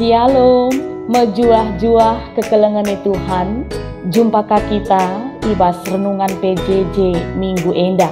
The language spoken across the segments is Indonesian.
Shalom, mejuah-juah kekelengan Tuhan. Jumpakah kita ibas renungan PJJ Minggu Endah.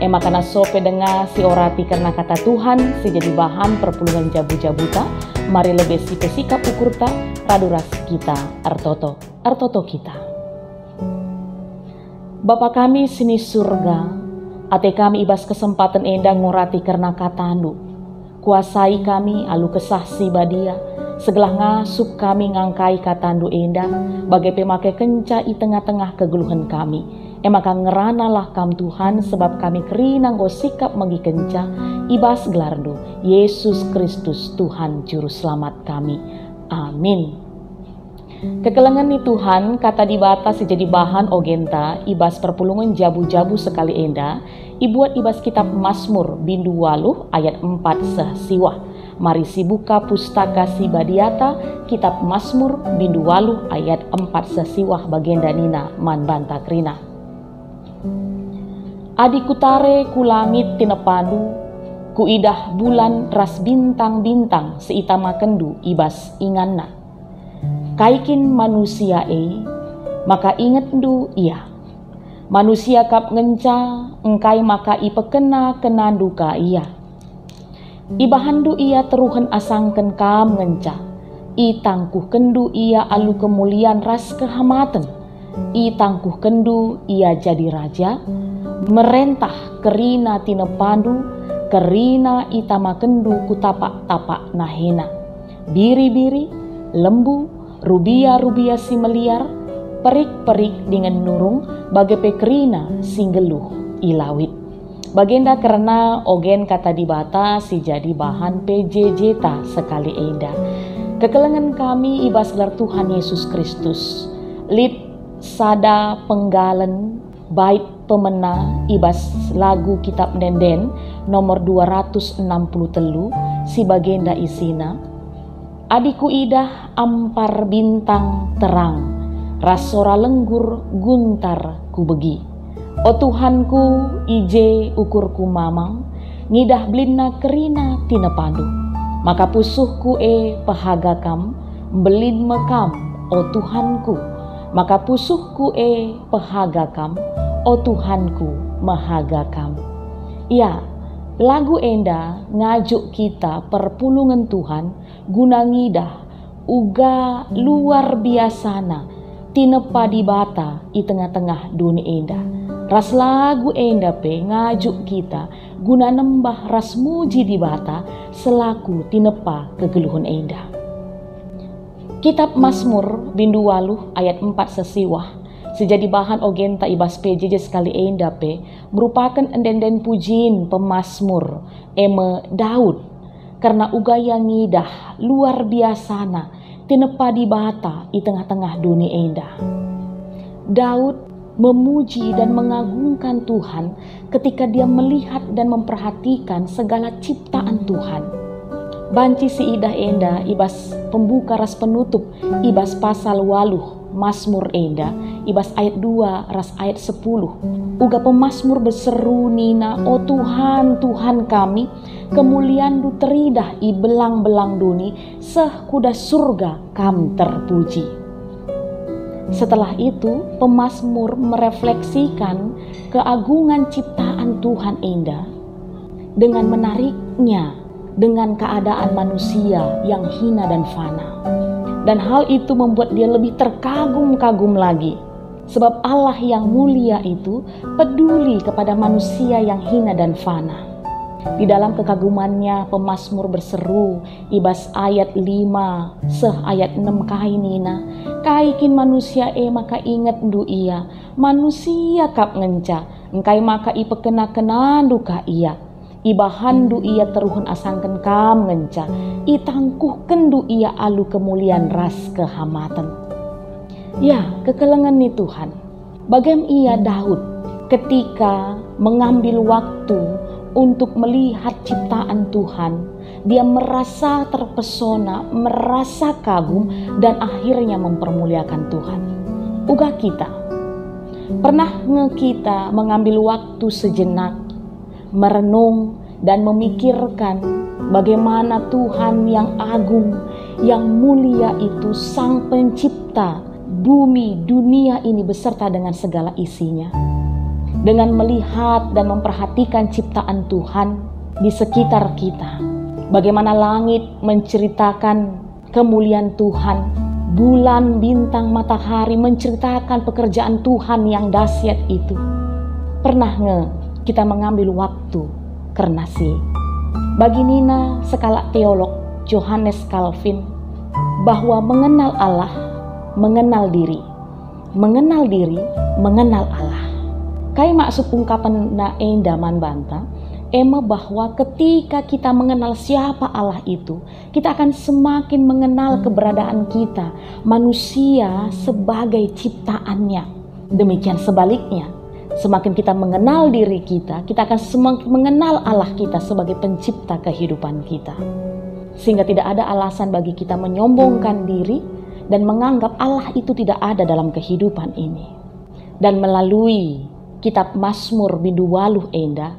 Ema karena sope dengar si orati karena kata Tuhan sejadi bahan perpuluhan jabu-jabuta. Mari lebih si pesikap ukurta raduras kita artoto, artoto kita. Bapa kami sini surga, ate kami ibas kesempatan endah ngurati karena katandu. Kuasai kami alu kesah si badia, Segelah ngasuk kami ngangkai katandu endah, bagai pemakai kenca i tengah-tengah kegeluhan kami. Emaka ngeranalah kam Tuhan sebab kami kerina go sikap magi kenca, ibas gelardu, Yesus Kristus Tuhan Juru Selamat kami. Amin. Kekelengan ni Tuhan kata dibatas jadi bahan ogenta ibas perpulungan jabu-jabu sekali enda ibuat ibas kitab Mazmur bindu waluh ayat 4 sesiwah Mari sibuka pustaka si Badiata, kitab Mazmur bindu walu ayat 4 sesiwah bagenda nina man banta krina. Adi kutare kulangit tinepandu, kuidah bulan ras bintang-bintang seitama kendu ibas inganna. Kaikin manusia e, maka inget du ia. Manusia kap ngenca, engkai maka ipekena kena duka ia Ibahandu ia teruhan asangken kam ngenca. I tangkuh kendu ia alu kemulian ras kehamatan. I tangkuh kendu ia jadi raja. Merentah kerina tinepandu, kerina itama kendu kutapak-tapak nahena. Biri-biri, lembu, rubia-rubia si meliar, perik-perik dengan nurung bagai pekerina singgeluh ilawit. Bagenda karena ogen kata dibata si jadi bahan PJJ ta sekali enda. Kekelengan kami ibas gelar Tuhan Yesus Kristus. Lid sada penggalen bait pemena ibas lagu kitab denden nomor 260 telu si bagenda isina. Adiku idah ampar bintang terang, rasora lenggur guntar ku begi. O Tuhanku, ije ukurku mamang, ngidah blina kerina tina. Maka pusuhku e pahagakam, belin mekam, o Tuhanku. Maka pusuhku e pahagakam, o Tuhanku mahagakam. Ya, lagu enda ngajuk kita perpulungan Tuhan guna ngidah uga luar biasana tinepa di bata di tengah-tengah dunia endah Ras lagu endape ngajuk kita guna nembah ras muji di bata selaku tinepa kegeluhun endah. Kitab Mazmur bindu waluh ayat 4 sesiwah sejadi bahan ogenta ibas PJJ sekali endape merupakan endenden pujin pemasmur eme Daud karena ugaya ngidah luar biasana tinepa di bata di tengah-tengah dunia endah. Daud memuji dan mengagungkan Tuhan ketika dia melihat dan memperhatikan segala ciptaan Tuhan. Banci si idah enda ibas pembuka ras penutup ibas pasal waluh Mazmur enda ibas ayat 2 ras ayat 10 uga pemasmur berseru nina o Tuhan Tuhan kami kemuliaan du teridah i belang-belang duni seh kuda surga kami terpuji setelah itu, pemazmur merefleksikan keagungan ciptaan Tuhan Enda dengan menariknya dengan keadaan manusia yang hina dan fana. Dan hal itu membuat dia lebih terkagum-kagum lagi. Sebab Allah yang mulia itu peduli kepada manusia yang hina dan fana. Di dalam kekagumannya pemazmur berseru ibas ayat 5 seh ayat 6 kainina kaikin manusia e maka ingat du ia. Manusia kap ngenca engkai maka ipekena kena duka ia. Ibahan du ia teruhun asangken kam ngenca. Itangkuh kendu ia alu kemulian ras kehamatan ya kekelengan nih Tuhan. Bagam ia Daud ketika mengambil waktu untuk melihat ciptaan Tuhan. Dia merasa terpesona, merasa kagum, dan akhirnya mempermuliakan Tuhan. Uga kita, pernah nge kita mengambil waktu sejenak, merenung dan memikirkan bagaimana Tuhan yang agung, yang mulia itu sang pencipta bumi dunia ini beserta dengan segala isinya. Dengan melihat dan memperhatikan ciptaan Tuhan di sekitar kita. Bagaimana langit menceritakan kemuliaan Tuhan, bulan, bintang, matahari menceritakan pekerjaan Tuhan yang dahsyat itu. Pernah nge kita mengambil waktu karena sih. Bagi Nina, skala teolog Johannes Calvin, bahwa mengenal Allah, mengenal diri. Mengenal diri, mengenal Allah. Kayak maksud ungkapan na endaman banta, Ema bahwa ketika kita mengenal siapa Allah itu, kita akan semakin mengenal keberadaan kita, manusia sebagai ciptaannya. Demikian sebaliknya, semakin kita mengenal diri kita, kita akan semakin mengenal Allah kita sebagai pencipta kehidupan kita. Sehingga tidak ada alasan bagi kita menyombongkan diri dan menganggap Allah itu tidak ada dalam kehidupan ini. Dan melalui kitab Mazmur Biduwaluh Enda,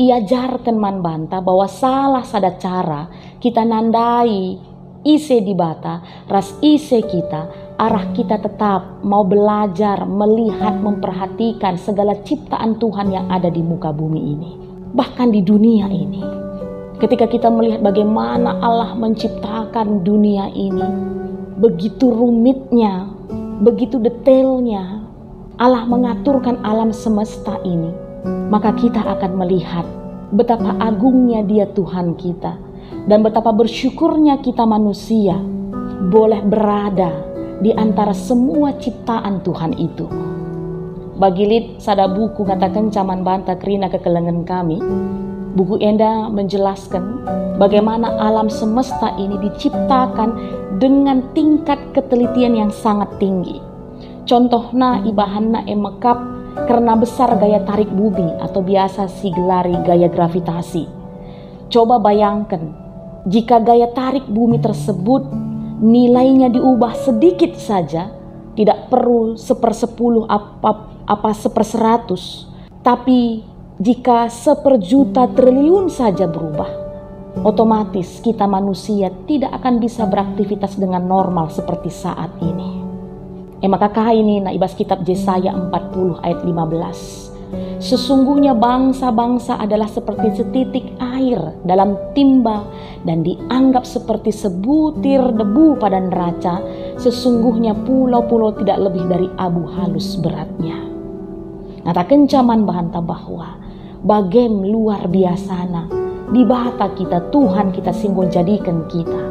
ia jarkan man banta bahwa salah sada cara kita nandai ise di bata ras ise kita arah kita tetap mau belajar melihat memperhatikan segala ciptaan Tuhan yang ada di muka bumi ini bahkan di dunia ini. Ketika kita melihat bagaimana Allah menciptakan dunia ini begitu rumitnya begitu detailnya Allah mengaturkan alam semesta ini maka kita akan melihat betapa agungnya Dia Tuhan kita dan betapa bersyukurnya kita manusia boleh berada di antara semua ciptaan Tuhan itu. Bagi Lid, sada buku katakan caman banta kerina kekelengan kami, buku Enda menjelaskan bagaimana alam semesta ini diciptakan dengan tingkat ketelitian yang sangat tinggi. Contohnya ibahanna emekap karena besar gaya tarik bumi atau biasa sigelari gaya gravitasi. Coba bayangkan, jika gaya tarik bumi tersebut nilainya diubah sedikit saja, tidak perlu sepersepuluh apa, apa seperseratus, tapi jika seperjuta triliun saja berubah, otomatis kita manusia tidak akan bisa beraktivitas dengan normal seperti saat ini. Eh maka ini na ibas kitab Yesaya 40 ayat 15. Sesungguhnya bangsa-bangsa adalah seperti setitik air dalam timba dan dianggap seperti sebutir debu pada neraca. Sesungguhnya pulau-pulau tidak lebih dari abu halus beratnya. Nata kencaman bahanta bahwa bagem luar biasana di bahata kita Tuhan kita singgung jadikan kita.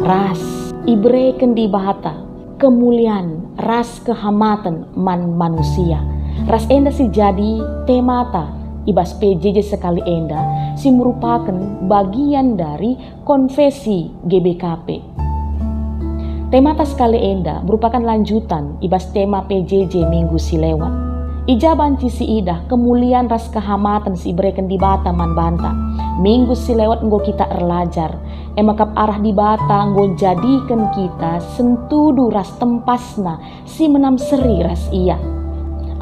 Ras ibreken di bahata kemuliaan, ras kehamatan man manusia. Ras enda si jadi temata ibas PJJ sekali enda si merupakan bagian dari konfesi GBKP. Temata sekali enda merupakan lanjutan ibas tema PJJ minggu si lewat. Ijaban si idah kemuliaan ras kehamatan si bereken di bata man banta. Minggu si lewat nggo kita erlajar. Emakap arah di bata nggo jadikan kita sentudu ras tempasna si menam seri ras iya.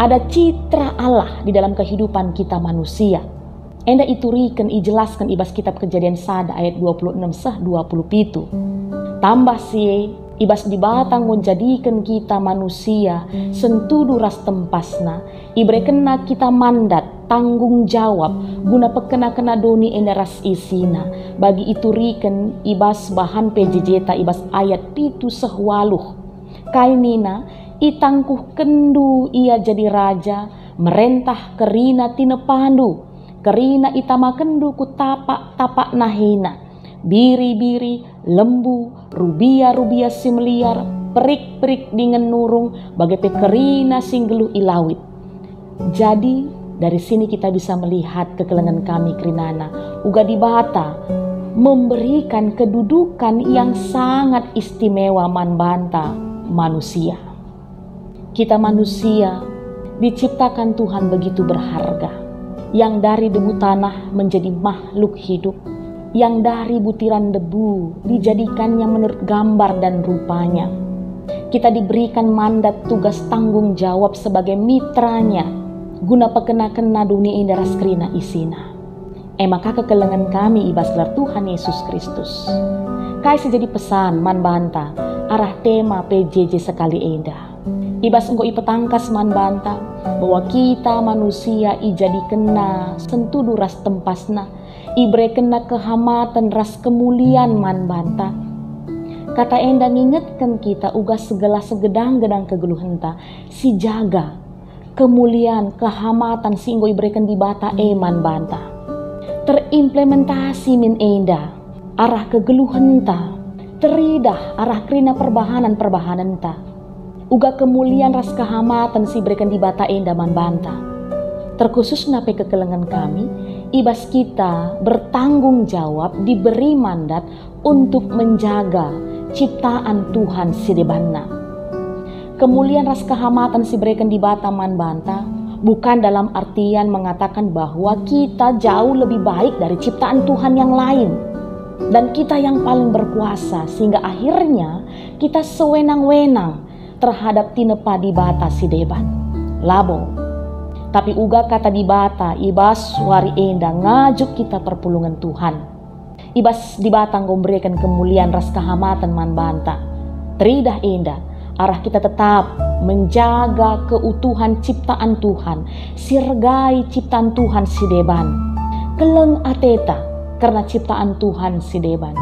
Ada citra Allah di dalam kehidupan kita manusia. Enda iturikan ijelaskan ibas kitab kejadian sada ayat 26 sah 20 pitu. Tambah si ibas di batang menjadikan kita manusia sentudu ras tempasna. Ibre kena kita mandat tanggung jawab. Guna pekena kena doni eneras isina. Bagi itu riken ibas bahan pejejeta ibas ayat pitu sehwaluh kainina itangkuh kendu ia jadi raja merentah kerina tinepandu kerina itama kendu ku tapak tapak nahina. Biri-biri, lembu, rubia-rubia simeliar, perik-perik dengan nurung, bagai pekerina singgelu ilawit. Jadi dari sini kita bisa melihat kekelengan kami Krinana, uga di Bata, memberikan kedudukan yang sangat istimewa manbanta manusia. Kita manusia diciptakan Tuhan begitu berharga, yang dari debu tanah menjadi makhluk hidup, yang dari butiran debu dijadikannya menurut gambar dan rupanya. Kita diberikan mandat tugas tanggung jawab sebagai mitranya guna pekena-kena dunia indera skrina isina. Eh maka kekelengan kami ibas gelar Tuhan Yesus Kristus. Kai jadi pesan man banta arah tema PJJ sekali enda. Ibas engko ipetangkas man banta bahwa kita manusia i jadi kena sentuh ras tempasna ibre kena kehamatan ras kemuliaan man banta. Kata enda ngingetkan kita uga segala segedang-gedang kegeluhenta si jaga kemuliaan kehamatan singgo ibrekan di bata eman banta. Terimplementasi min enda arah kegeluhan ta, teridah arah kerina perbahanan perbahanan ta. Uga kemuliaan ras kehamatan si berikan di bata endaman banta. Terkhusus nape kekelengan kami, ibas kita bertanggung jawab diberi mandat untuk menjaga ciptaan Tuhan si debanna. Kemuliaan ras kehamatan si berikan di bata man banta bukan dalam artian mengatakan bahwa kita jauh lebih baik dari ciptaan Tuhan yang lain dan kita yang paling berkuasa sehingga akhirnya kita sewenang-wenang terhadap tinepa di bata si deban. Labo. Tapi uga kata di bata ibas wari enda ngajuk kita perpulungan Tuhan. Ibas di batang memberikan kemuliaan ras kehamatan man banta. Teridah enda arah kita tetap menjaga keutuhan ciptaan Tuhan, sirgai ciptaan Tuhan si deban. Keleng ateta karena ciptaan Tuhan si Deban.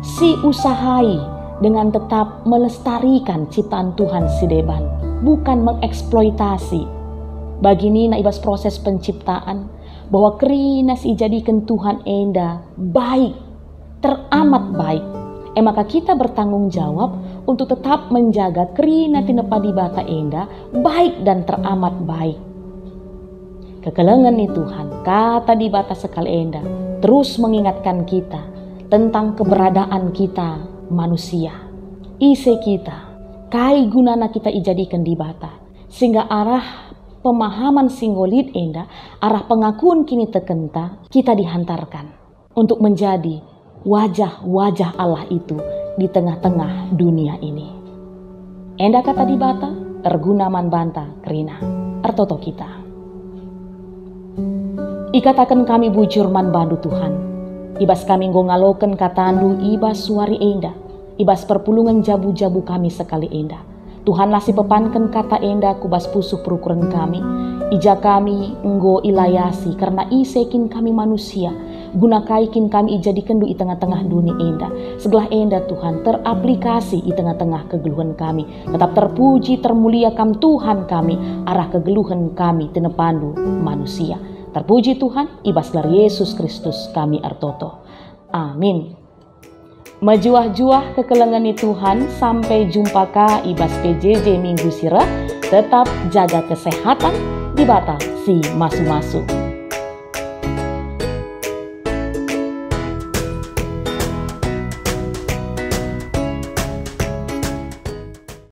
Si usahai dengan tetap melestarikan ciptaan Tuhan si Deban, bukan mengeksploitasi. Bagi Nina ibas proses penciptaan, bahwa kerina si jadikan Tuhan enda baik, teramat baik. Eh maka kita bertanggung jawab untuk tetap menjaga kerina tinepa di bata enda baik dan teramat baik. Kekelengan nih Tuhan, kata di batas sekali enda, terus mengingatkan kita tentang keberadaan kita manusia. Ise kita, kai gunana kita ijadikan di bata. Sehingga arah pemahaman singgolit enda, arah pengakuan kini tekenta, kita dihantarkan untuk menjadi wajah-wajah Allah itu di tengah-tengah dunia ini. Enda kata di bata, tergunaman banta, kerina, artoto kita. Ikatakan kami bujur man bandu Tuhan. Ibas kami ngaloken katandu ibas suari enda. Ibas perpulungan jabu-jabu kami sekali enda. Tuhan lasi pepankan kata enda kubas pusuh perukuran kami. Ija kami nggo ilayasi karena isekin kami manusia. Guna kaikin kami ijadikan du i tengah-tengah dunia enda. Setelah enda Tuhan teraplikasi i tengah-tengah kegeluhan kami. Tetap terpuji termulia kam Tuhan kami. Arah kegeluhan kami tenepandu manusia. Terpuji Tuhan, ibas Yesus Kristus kami artoto. Amin. Majuah-juah kekelengan Tuhan, sampai jumpa ibas PJJ Minggu Sirah, tetap jaga kesehatan di bata si masu-masu.